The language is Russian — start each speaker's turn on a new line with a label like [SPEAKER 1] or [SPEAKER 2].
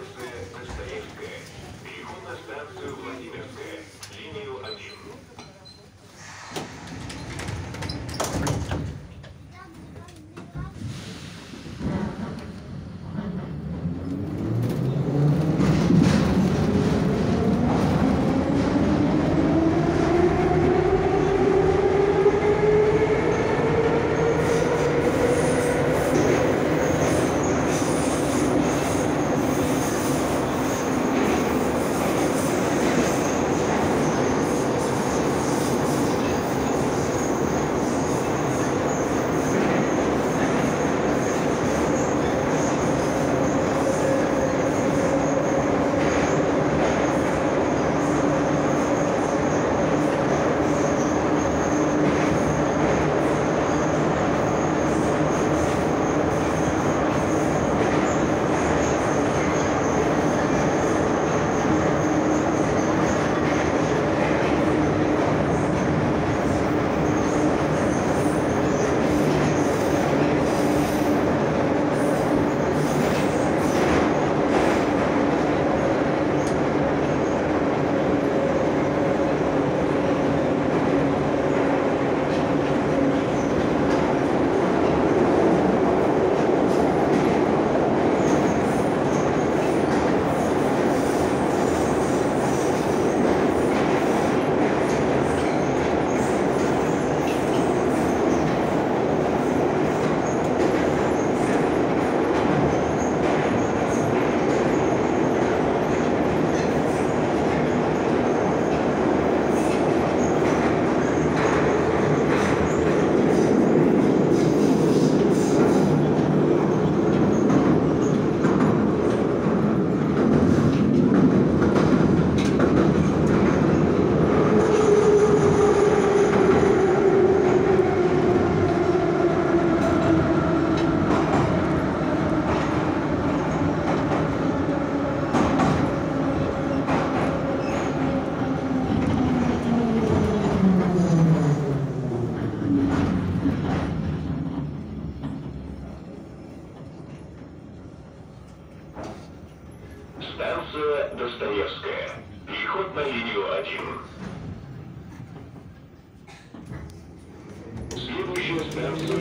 [SPEAKER 1] Yeah. Достоевская. Переход на линию 1. Следующая станция